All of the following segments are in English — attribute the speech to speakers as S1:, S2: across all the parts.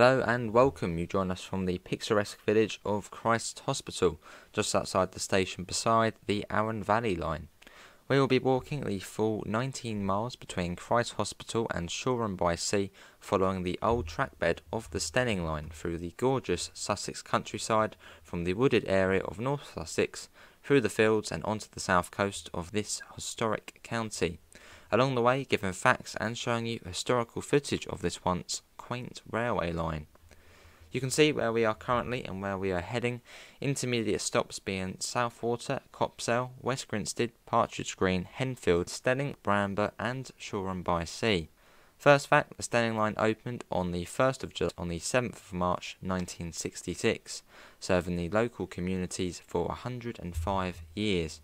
S1: Hello and welcome. You join us from the picturesque village of Christ Hospital, just outside the station beside the Arun Valley line. We will be walking the full 19 miles between Christ Hospital and Shoreham by Sea, following the old trackbed of the Steyning line through the gorgeous Sussex countryside from the wooded area of North Sussex through the fields and onto the south coast of this historic county. Along the way, giving facts and showing you historical footage of this once quaint railway line. You can see where we are currently and where we are heading. Intermediate stops being Southwater, Copsale, West Grinstead, Partridge Green, Henfield, Steyning, Bramber, and Shoreham by Sea. First fact, the Steyning line opened on the 1st of July on the 7th of March 1966, serving the local communities for 105 years.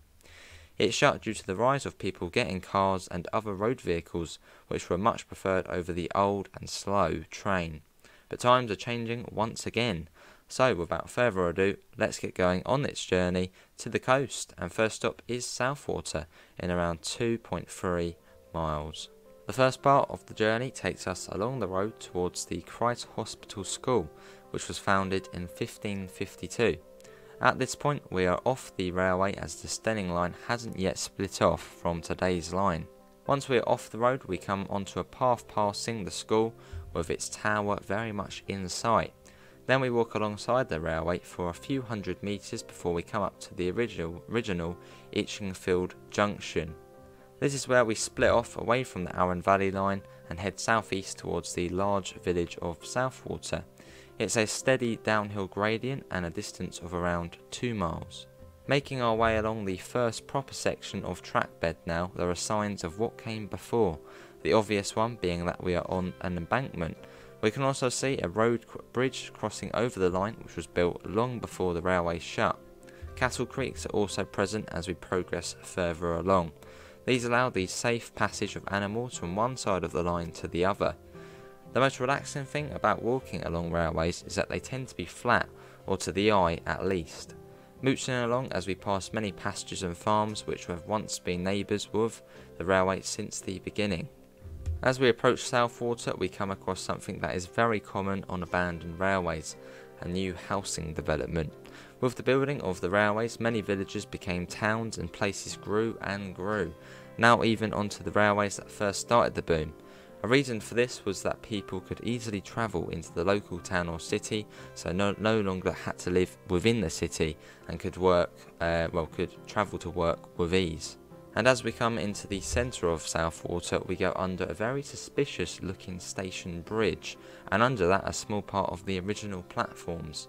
S1: It shut due to the rise of people getting cars and other road vehicles, which were much preferred over the old and slow train. But times are changing once again. So, without further ado, let's get going on its journey to the coast. And first stop is Southwater in around 2.3 miles. The first part of the journey takes us along the road towards the Christ Hospital School, which was founded in 1552. At this point, we are off the railway as the Steyning line hasn't yet split off from today's line. Once we are off the road, we come onto a path passing the school with its tower very much in sight. Then we walk alongside the railway for a few hundred metres before we come up to the original, original Itchingfield Junction. This is where we split off away from the Arun Valley line and head southeast towards the large village of Southwater. It's a steady downhill gradient and a distance of around 2 miles. Making our way along the first proper section of trackbed now, there are signs of what came before, the obvious one being that we are on an embankment. We can also see a road bridge crossing over the line which was built long before the railway shut. Cattle creeks are also present as we progress further along. These allow the safe passage of animals from one side of the line to the other. The most relaxing thing about walking along railways is that they tend to be flat, or to the eye at least. Mooching along as we pass many pastures and farms which have once been neighbours with the railway since the beginning. As we approach Southwater, we come across something that is very common on abandoned railways a new housing development. With the building of the railways, many villages became towns and places grew and grew, now even onto the railways that first started the boom. A reason for this was that people could easily travel into the local town or city, so no, no longer had to live within the city and could work, uh, well, could travel to work with ease. And as we come into the centre of Southwater, we go under a very suspicious looking station bridge, and under that, a small part of the original platforms.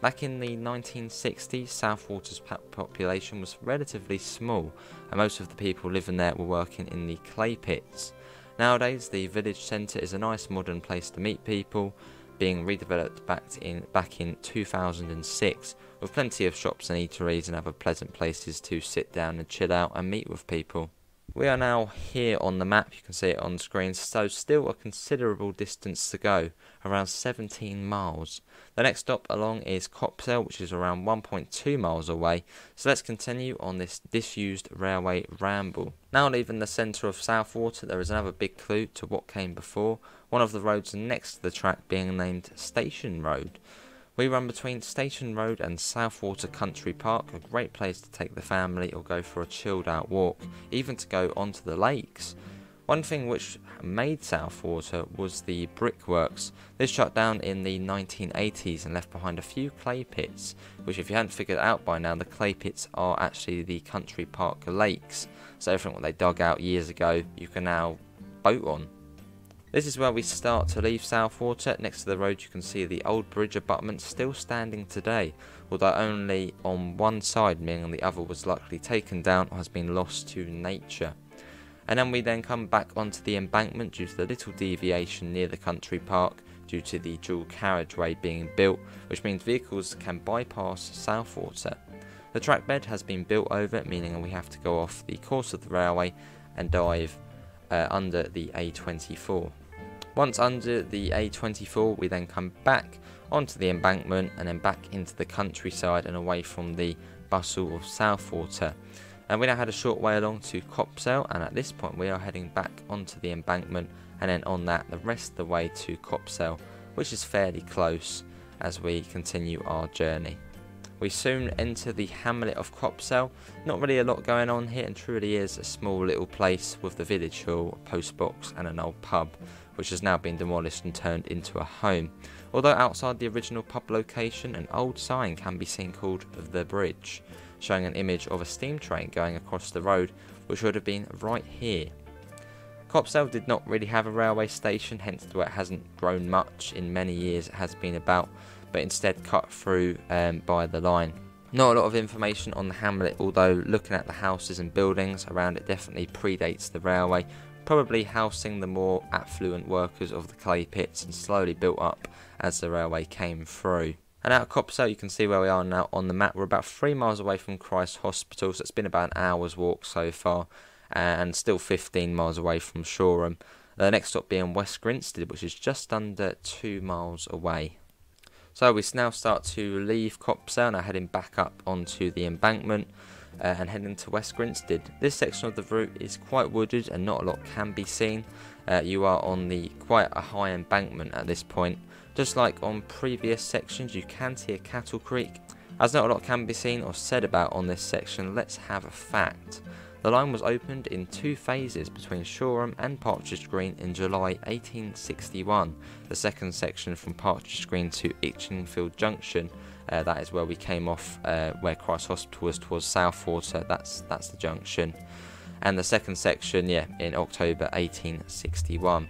S1: Back in the 1960s, Southwater's population was relatively small, and most of the people living there were working in the clay pits. Nowadays, the village centre is a nice modern place to meet people, being redeveloped back in back in 2006, with plenty of shops and eateries and other pleasant places to sit down and chill out and meet with people. We are now here on the map, you can see it on screen, so still a considerable distance to go, around 17 miles. The next stop along is Copsale, which is around 1.2 miles away, so let's continue on this disused railway ramble. Now leaving the centre of Southwater, there is another big clue to what came before, one of the roads next to the track being named Station Road. We run between Station Road and Southwater Country Park, a great place to take the family or go for a chilled out walk, even to go onto the lakes. One thing which made Southwater was the brickworks. This shut down in the 1980s and left behind a few clay pits, which if you hadn't figured out by now, the clay pits are actually the country park lakes. So everything what they dug out years ago, you can now boat on. This is where we start to leave Southwater. Next to the road you can see the old bridge abutment still standing today, although only on one side, meaning the other was likely taken down or has been lost to nature. And then we then come back onto the embankment due to the little deviation near the country park due to the dual carriageway being built, which means vehicles can bypass Southwater. The track bed has been built over, meaning we have to go off the course of the railway and dive uh, under the A24. Once under the A24, we then come back onto the embankment and then back into the countryside and away from the bustle of Southwater. And we now had a short way along to Copsale, and at this point, we are heading back onto the embankment and then on that, the rest of the way to Copsale which is fairly close as we continue our journey. We soon enter the hamlet of Cropsell. Not really a lot going on here, and truly is a small little place with the village hall, a post box, and an old pub, which has now been demolished and turned into a home. Although outside the original pub location, an old sign can be seen called The Bridge, showing an image of a steam train going across the road, which would have been right here. Cropsell did not really have a railway station, hence why it hasn't grown much in many years it has been about, but instead cut through um, by the line. Not a lot of information on the hamlet, although looking at the houses and buildings around it definitely predates the railway, probably housing the more affluent workers of the clay pits and slowly built up as the railway came through. And out of Cropsell, you can see where we are now on the map. We're about three miles away from Christ Hospital, so it's been about an hour's walk so far, and still 15 miles away from Shoreham. The next stop being West Grinstead, which is just under two miles away. So we now start to leave Cropsell, now heading back up onto the embankment uh, and heading to West Grinstead. This section of the route is quite wooded and not a lot can be seen. Uh, you are on the quite a high embankment at this point. Just like on previous sections, you can see a cattle creek. As not a lot can be seen or said about on this section, let's have a fact. The line was opened in two phases between Shoreham and Partridge Green in July 1861. The second section from Partridge Green to Itchingfield Junction, uh, that is where we came off, uh, where Christ Hospital was towards Southwater. That's that's the junction, and the second section, yeah, in October 1861.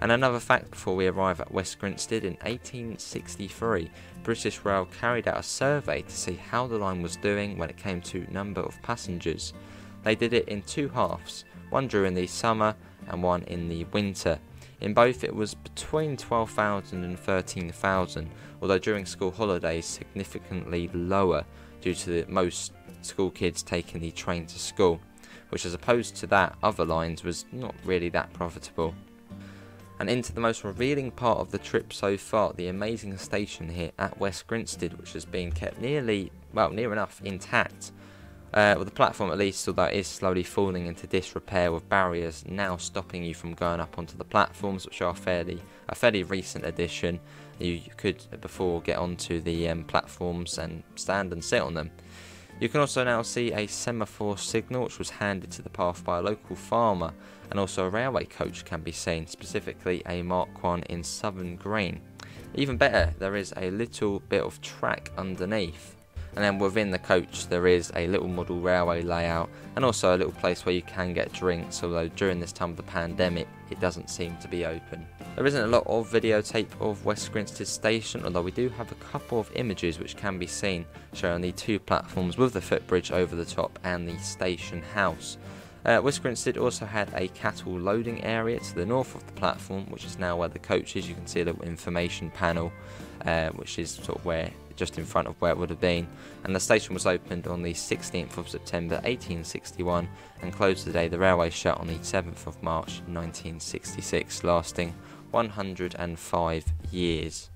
S1: And another fact before we arrive at West Grinstead in 1863, British Rail carried out a survey to see how the line was doing when it came to number of passengers. They did it in two halves, one during the summer and one in the winter. In both, it was between 12,000 and 13,000, although during school holidays, significantly lower due to most school kids taking the train to school, which, as opposed to that, other lines was not really that profitable. And into the most revealing part of the trip so far, the amazing station here at West Grinstead, which has been kept nearly, well, near enough intact uh, well, the platform, at least, although it is slowly falling into disrepair with barriers now stopping you from going up onto the platforms, which are fairly a fairly recent addition. You, could before get onto the um, platforms and stand and sit on them. You can also now see a semaphore signal which was handed to the path by a local farmer, and also a railway coach can be seen, specifically a Mark 1 in Southern Green. Even better, there is a little bit of track underneath and then within the coach there is a little model railway layout and also a little place where you can get drinks although during this time of the pandemic it doesn't seem to be open. There isn't a lot of videotape of West Grinstead station although we do have a couple of images which can be seen showing the two platforms with the footbridge over the top and the station house. Uh, West Grinstead also had a cattle loading area to the north of the platform, which is now where the coach is. You can see little information panel, uh, which is sort of where just in front of where it would have been, and the station was opened on the 16th of September 1861 and closed the day the railway shut on the 7th of March 1966, lasting 105 years.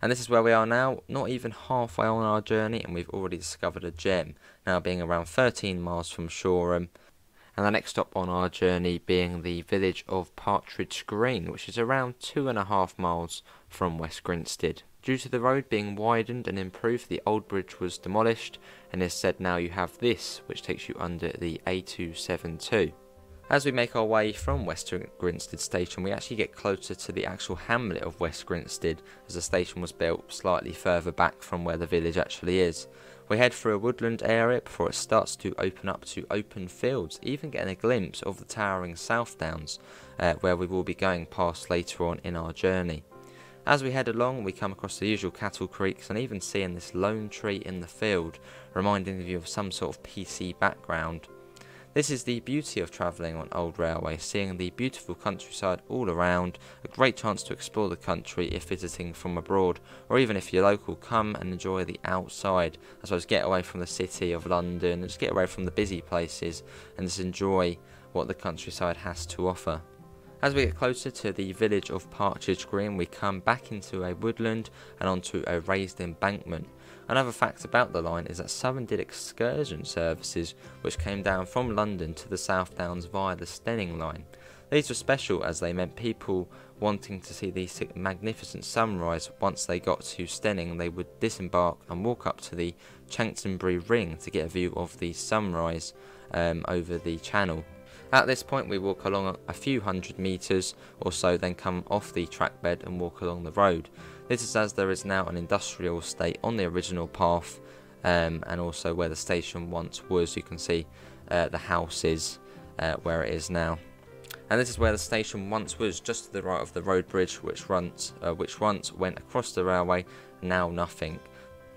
S1: And this is where we are now, not even halfway on our journey, and we've already discovered a gem, now being around 13 miles from Shoreham. And the next stop on our journey being the village of Partridge Green, which is around two and a half miles from West Grinstead. Due to the road being widened and improved, the old bridge was demolished, and it's said now you have this, which takes you under the A272. As we make our way from West Grinstead station, we actually get closer to the actual hamlet of West Grinstead, as the station was built slightly further back from where the village actually is. We head through a woodland area before it starts to open up to open fields, even getting a glimpse of the towering South Downs, uh, where we will be going past later on in our journey. As we head along, we come across the usual cattle creeks and even seeing this lone tree in the field, reminding you of some sort of PC background. This is the beauty of travelling on old railway, seeing the beautiful countryside all around, a great chance to explore the country if visiting from abroad, or even if you're local, come and enjoy the outside, I suppose get away from the city of London, just get away from the busy places, and just enjoy what the countryside has to offer. As we get closer to the village of Partridge Green, we come back into a woodland and onto a raised embankment. Another fact about the line is that Southern did excursion services which came down from London to the South Downs via the Steyning line. These were special as they meant people wanting to see the magnificent sunrise once they got to Steyning they would disembark and walk up to the Chanctonbury Ring to get a view of the sunrise um, over the channel. At this point we walk along a few hundred metres or so then come off the track bed and walk along the road. This is as there is now an industrial estate on the original path um, and also where the station once was you can see uh, the houses uh, where it is now. And this is where the station once was, just to the right of the road bridge, which runs, uh, which once went across the railway, now nothing.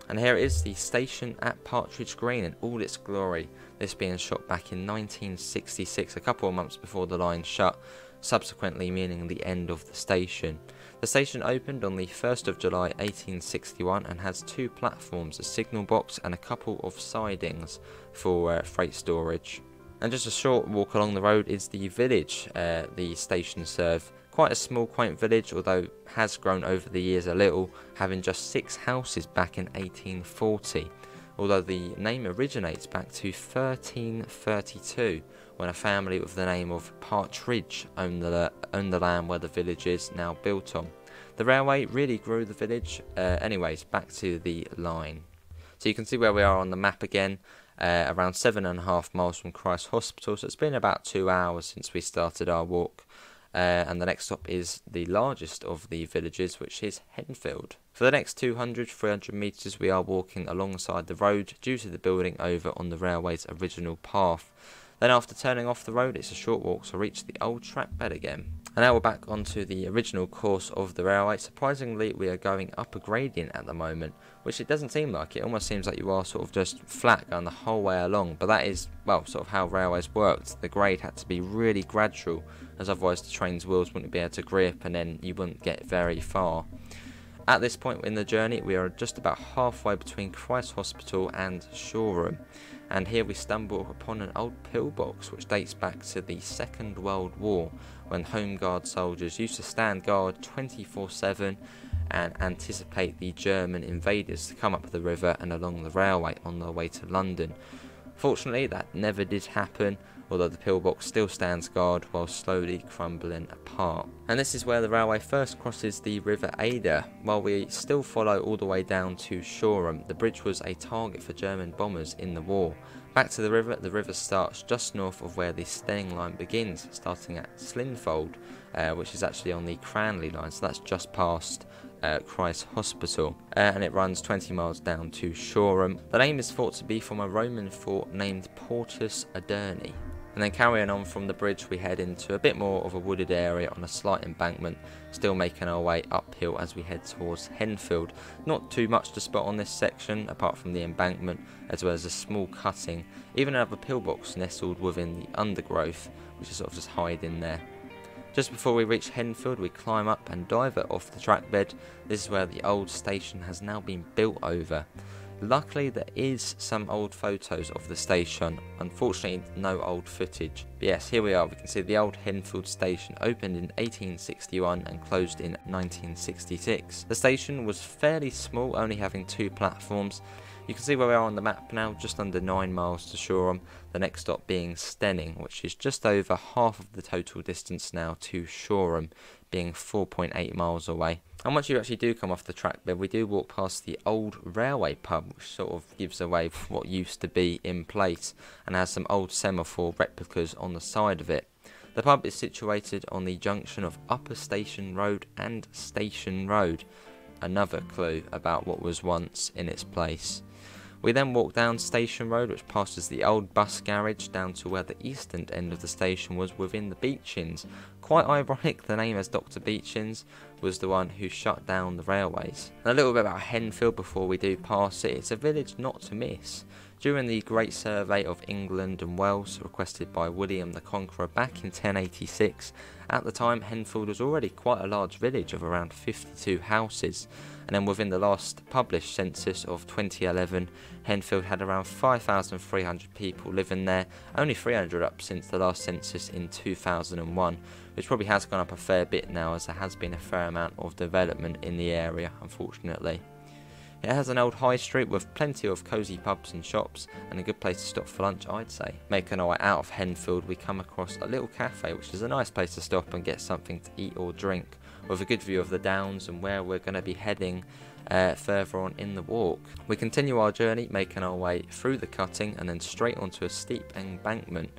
S1: And here is the station at Partridge Green in all its glory, this being shot back in 1966, a couple of months before the line shut, subsequently meaning the end of the station. The station opened on the 1st of July 1861 and has two platforms, a signal box and a couple of sidings for uh, freight storage. And just a short walk along the road is the village uh, the station serves. Quite a small, quaint village, although has grown over the years a little, having just six houses back in 1840. Although the name originates back to 1332, when a family with the name of Partridge owned the, owned the land where the village is now built on. The railway really grew the village. Uh, anyways, back to the line. So you can see where we are on the map again uh, around seven and a half miles from Christ Hospital. So it's been about two hours since we started our walk. Uh, and the next stop is the largest of the villages, which is Henfield. For the next 200 300 metres, we are walking alongside the road due to the building over on the railway's original path. Then, after turning off the road, it's a short walk to reach the old track bed again. And now we're back onto the original course of the railway. Surprisingly, we are going up a gradient at the moment, which it doesn't seem like. It almost seems like you are sort of just flat going the whole way along. But that is, well, sort of how railways worked. The grade had to be really gradual, as otherwise the train's wheels wouldn't be able to grip and then you wouldn't get very far. At this point in the journey, we are just about halfway between Christ Hospital and Shoreham and here we stumble upon an old pillbox which dates back to the Second World War when Home Guard soldiers used to stand guard 24 7 and anticipate the German invaders to come up the river and along the railway on their way to London. Fortunately, that never did happen, although the pillbox still stands guard while slowly crumbling apart. And this is where the railway first crosses the River Adur. While we still follow all the way down to Shoreham, the bridge was a target for German bombers in the war. Back to the river, the river starts just north of where the Steyning line begins, starting at Slinfold, uh, which is actually on the Cranleigh line, so that's just past uh, Christ Hospital, uh, and it runs 20 miles down to Shoreham. The name is thought to be from a Roman fort named Portus Adurni. And then carrying on from the bridge, we head into a bit more of a wooded area on a slight embankment, still making our way uphill as we head towards Henfield. Not too much to spot on this section, apart from the embankment, as well as a small cutting, even another pillbox nestled within the undergrowth, which is sort of just hiding there. Just before we reach Henfield, we climb up and divert off the track bed. This is where the old station has now been built over. Luckily, there is some old photos of the station. Unfortunately, no old footage. But yes, here we are. We can see the old Henfield station opened in 1861 and closed in 1966. The station was fairly small, only having two platforms. You can see where we are on the map now, just under 9 miles to Shoreham, the next stop being Steyning, which is just over half of the total distance now to Shoreham, being 4.8 miles away. And once you actually do come off the track bed, we do walk past the old railway pub, which sort of gives away what used to be in place and has some old semaphore replicas on the side of it. The pub is situated on the junction of Upper Station Road and Station Road, another clue about what was once in its place. We then walk down Station Road, which passes the old bus garage down to where the eastern end of the station was within the Beechings. Quite ironic, the name as Dr. Beechings was the one who shut down the railways. And a little bit about Henfield before we do pass it. It's a village not to miss. During the Great Survey of England and Wales, requested by William the Conqueror back in 1086, at the time Henfield was already quite a large village of around 52 houses, and then within the last published census of 2011, Henfield had around 5,300 people living there, only 300 up since the last census in 2001, which probably has gone up a fair bit now as there has been a fair amount of development in the area, unfortunately. It has an old high street with plenty of cosy pubs and shops and a good place to stop for lunch, I'd say. Making our way out of Henfield, we come across a little cafe, which is a nice place to stop and get something to eat or drink, with a good view of the downs and where we're going to be heading uh, further on in the walk. We continue our journey, making our way through the cutting and then straight onto a steep embankment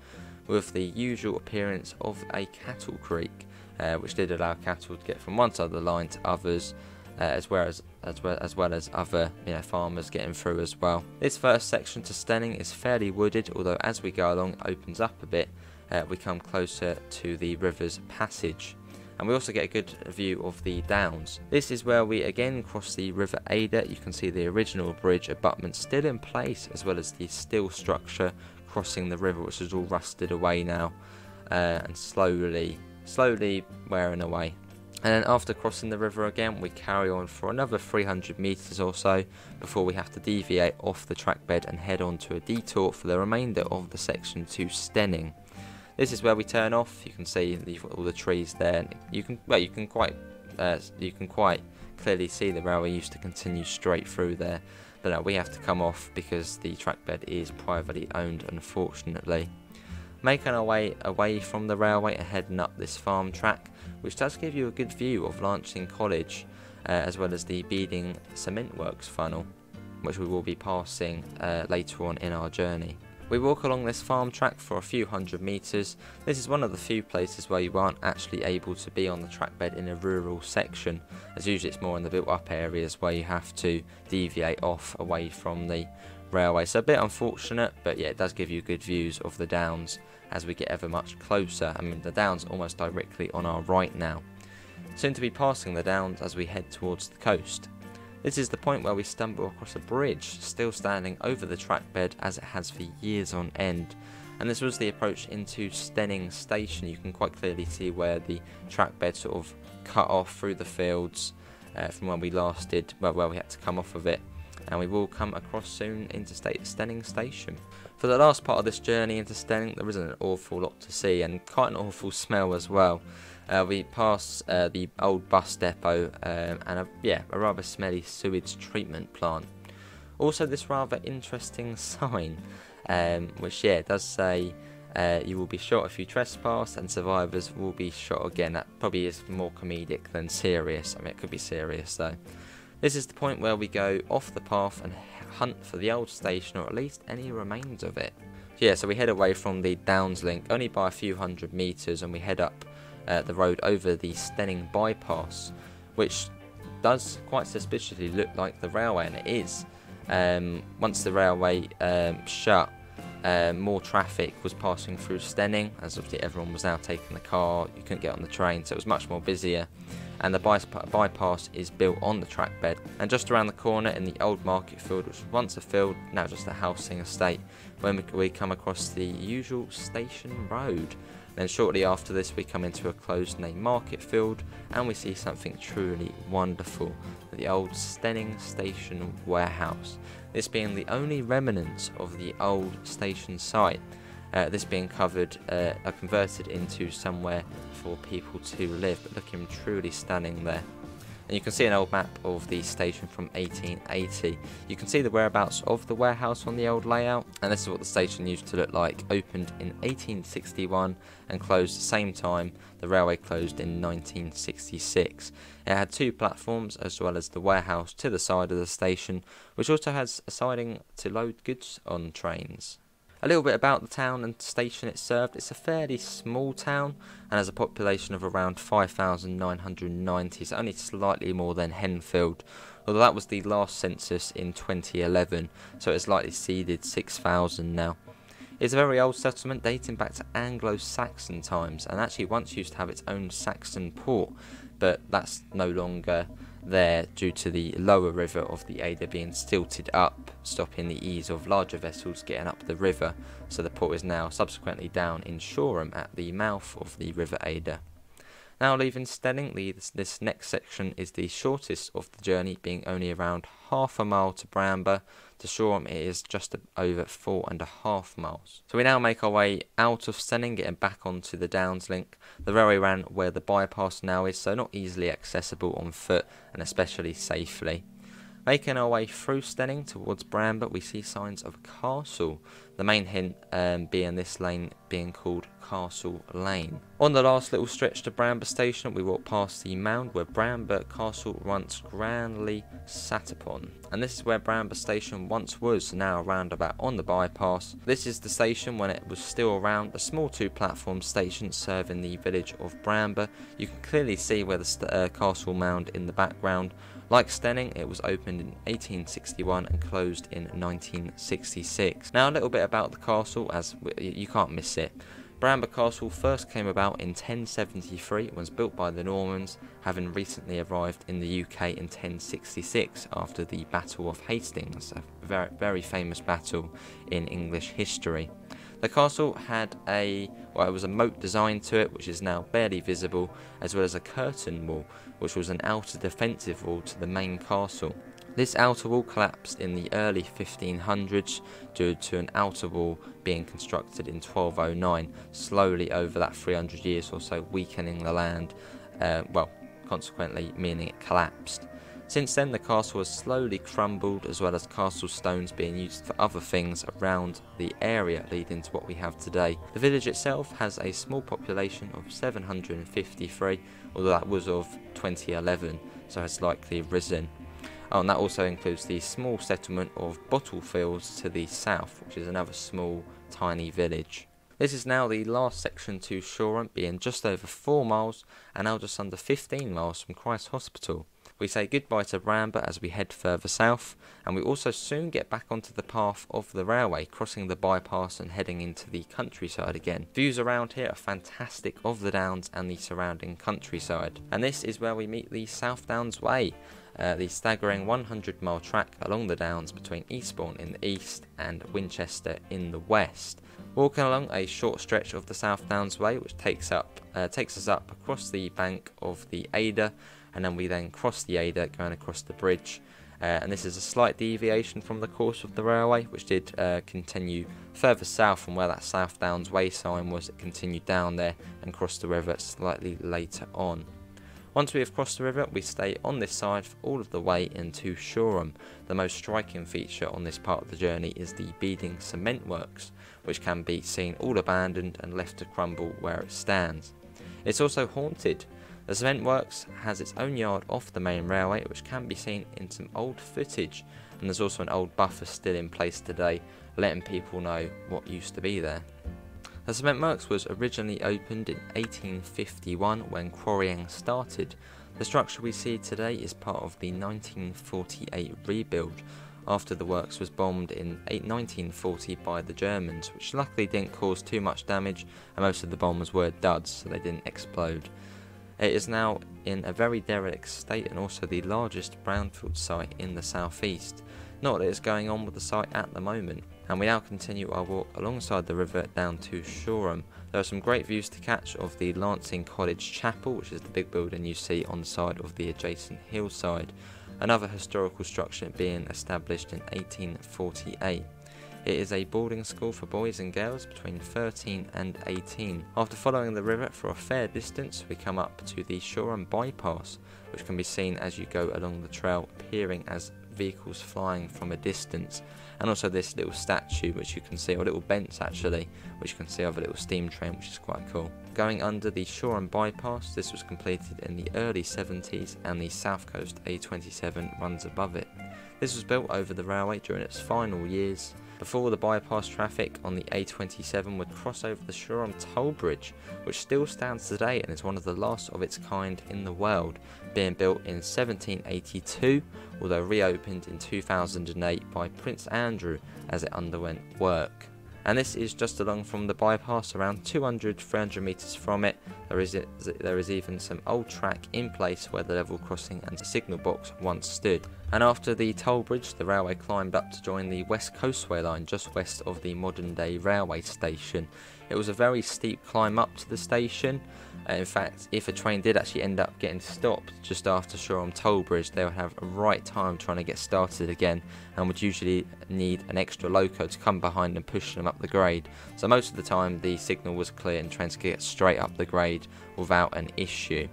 S1: with the usual appearance of a cattle creek, uh, which did allow cattle to get from one side of the line to others uh, as well as as well as well as other you know farmers getting through as well. This first section to Steyning is fairly wooded, although as we go along, it opens up a bit. Uh, we come closer to the river's passage. And we also get a good view of the downs. This is where we again cross the River Adur. You can see the original bridge abutment still in place, as well as the steel structure crossing the river, which is all rusted away now, uh, and slowly, slowly wearing away. And then after crossing the river again, we carry on for another 300 metres or so before we have to deviate off the track bed and head on to a detour for the remainder of the section to Steyning. This is where we turn off. You can see all the trees there. You can well, you can quite uh, you can quite clearly see the railway used to continue straight through there, but no, we have to come off because the track bed is privately owned, unfortunately. Making our way away from the railway and heading up this farm track, which does give you a good view of Lancing College, uh, as well as the Beeding Cement Works funnel, which we will be passing uh, later on in our journey. We walk along this farm track for a few hundred metres. This is one of the few places where you aren't actually able to be on the track bed in a rural section, as usually it's more in the built up areas where you have to deviate off away from the railway. So a bit unfortunate, but yeah, it does give you good views of the downs as we get ever much closer. I mean, the downs almost directly on our right now. Soon to be passing the downs as we head towards the coast. This is the point where we stumble across a bridge, still standing over the track bed as it has for years on end. And this was the approach into Steyning Station. You can quite clearly see where the track bed sort of cut off through the fields uh, from where we last did, well, where we had to come off of it and we will come across soon into Steyning Station. For the last part of this journey into Steyning, there isn't an awful lot to see and quite an awful smell as well. Uh, we pass uh, the old bus depot um, and a, yeah, a rather smelly sewage treatment plant. Also, this rather interesting sign, um, which yeah does say uh, you will be shot if you trespass, and survivors will be shot again. That probably is more comedic than serious. I mean, it could be serious though. This is the point where we go off the path and hunt for the old station or at least any remains of it. Yeah, so we head away from the Downs link only by a few hundred metres and we head up uh, the road over the Steyning bypass, which does quite suspiciously look like the railway, and it is. Um, once the railway um, shut, uh, more traffic was passing through Steyning, as obviously everyone was now taking the car, you couldn't get on the train, so it was much more busier and the bypass is built on the track bed. And just around the corner in the old market field, which was once a field, now just a housing estate, when we come across the usual station road. Then shortly after this we come into a closed name market field and we see something truly wonderful, the old Steyning Station warehouse. This being the only remnants of the old station site uh, this being covered, uh, converted into somewhere for people to live, but looking truly stunning there. And you can see an old map of the station from 1880. You can see the whereabouts of the warehouse on the old layout, and this is what the station used to look like. Opened in 1861 and closed the same time. The railway closed in 1966. It had two platforms as well as the warehouse to the side of the station, which also has a siding to load goods on trains. A little bit about the town and station it served. It's a fairly small town and has a population of around 5,990, so only slightly more than Henfield. Although that was the last census in 2011, so it's likely seeded 6,000 now. It's a very old settlement dating back to Anglo Saxon times and actually once used to have its own Saxon port, but that's no longer there due to the lower river of the Adur being stilted up, stopping the ease of larger vessels getting up the river, so the port is now subsequently down in Shoreham at the mouth of the River Adur. Now leaving Steyning, this, this next section is the shortest of the journey, being only around half a mile to Bramber. To Shoreham it is just over four and a half miles. So we now make our way out of Steyning, getting back onto the Downs link. The railway ran where the bypass now is, so not easily accessible on foot and especially safely. Making our way through Steyning towards Bramber, we see signs of a castle, the main hint um, being this lane being called Castle Lane. On the last little stretch to Bramber Station, we walk past the mound where Bramber Castle once grandly sat upon. And this is where Bramber Station once was, now a roundabout on the bypass. This is the station when it was still around, a small two platform station serving the village of Bramber. You can clearly see where the uh, castle mound in the background. Like Steyning, it was opened in 1861 and closed in 1966. Now a little bit about the castle, as you can't miss it. Bramber Castle first came about in 1073 and was built by the Normans, having recently arrived in the UK in 1066 after the Battle of Hastings, a very, very famous battle in English history. The castle had a, well, it was a moat design to it, which is now barely visible, as well as a curtain wall, which was an outer defensive wall to the main castle. This outer wall collapsed in the early 1500s due to an outer wall being constructed in 1209, slowly over that 300 years or so, weakening the land, uh, well, consequently meaning it collapsed. Since then, the castle has slowly crumbled, as well as castle stones being used for other things around the area, leading to what we have today. The village itself has a small population of 753, although that was of 2011, so has likely risen. Oh, and that also includes the small settlement of Botolphs to the south, which is another small, tiny village. This is now the last section to Shoreham, being just over 4 miles and now just under 15 miles from Christ Hospital. We say goodbye to Bramber as we head further south, and we also soon get back onto the path of the railway, crossing the bypass and heading into the countryside again. Views around here are fantastic of the Downs and the surrounding countryside. And this is where we meet the South Downs Way, uh, the staggering 100 mile track along the Downs between Eastbourne in the east and Winchester in the west. Walking along a short stretch of the South Downs Way, which takes up uh, takes us up across the bank of the Adur and then we then cross the Adur going across the bridge. Uh, and this is a slight deviation from the course of the railway, which did uh, continue further south from where that South Downs Way sign was. It continued down there and crossed the river slightly later on. Once we have crossed the river, we stay on this side for all of the way into Shoreham. The most striking feature on this part of the journey is the Beeding Cement Works, which can be seen all abandoned and left to crumble where it stands. It's also haunted, the cement works has its own yard off the main railway which can be seen in some old footage and there's also an old buffer still in place today letting people know what used to be there. The cement works was originally opened in 1851 when quarrying started. The structure we see today is part of the 1948 rebuild after the works was bombed in 1940 by the Germans, which luckily didn't cause too much damage and most of the bombs were duds so they didn't explode. It is now in a very derelict state and also the largest brownfield site in the southeast. Not that it's going on with the site at the moment. And we now continue our walk alongside the river down to Shoreham. There are some great views to catch of the Lancing College Chapel, which is the big building you see on the side of the adjacent hillside. Another historical structure being established in 1848. It is a boarding school for boys and girls between 13 and 18. After following the river for a fair distance, we come up to the Shoreham Bypass, which can be seen as you go along the trail, appearing as vehicles flying from a distance. And also this little statue, which you can see, or little bench actually, which you can see of a little steam train, which is quite cool. Going under the Shoreham Bypass, this was completed in the early 70s, and the South Coast A27 runs above it. This was built over the railway during its final years before the bypass traffic on the A27 would cross over the Shoreham Toll Bridge, which still stands today and is one of the last of its kind in the world, being built in 1782, although reopened in 2008 by Prince Andrew as it underwent work and this is just along from the bypass around 200 300 meters from it. There is there is even some old track in place where the level crossing and signal box once stood. And after the toll bridge the railway climbed up to join the west coastway line just west of the modern day railway station it was a very steep climb up to the station uh, in fact, if a train did actually end up getting stopped just after Shoreham Toll Bridge, they would have a right time trying to get started again and would usually need an extra loco to come behind and push them up the grade. So most of the time the signal was clear and trains could get straight up the grade without an issue.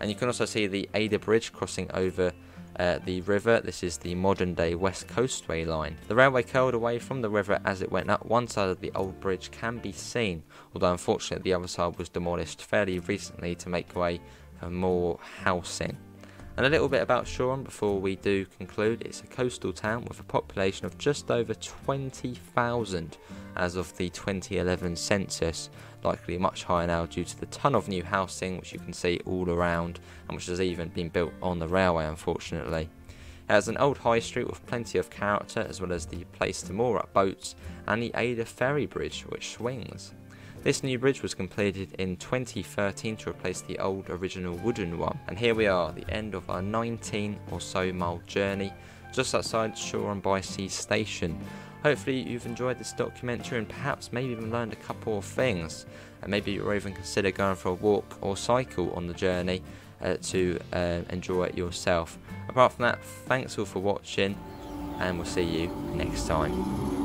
S1: And you can also see the Adur Bridge crossing over uh, the river. This is the modern day West Coastway line. The railway curled away from the river as it went up. One side of the old bridge can be seen, although unfortunately the other side was demolished fairly recently to make way for more housing. And a little bit about Shoreham before we do conclude. It's a coastal town with a population of just over 20,000 as of the 2011 census, likely much higher now due to the ton of new housing which you can see all around and which has even been built on the railway unfortunately. It has an old high street with plenty of character as well as the place to moor up boats and the Adur ferry bridge which swings. This new bridge was completed in 2013 to replace the old original wooden one. And here we are, the end of our 19 or so mile journey, just outside Shoreham by Sea Station. Hopefully you've enjoyed this documentary and perhaps maybe even learned a couple of things. And maybe you'll even consider going for a walk or cycle on the journey uh, to uh, enjoy it yourself. Apart from that, thanks all for watching and we'll see you next time.